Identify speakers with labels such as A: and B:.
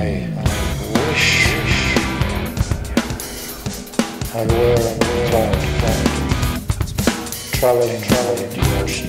A: I, I wish I were a cloud, traveling, traveling the oceans.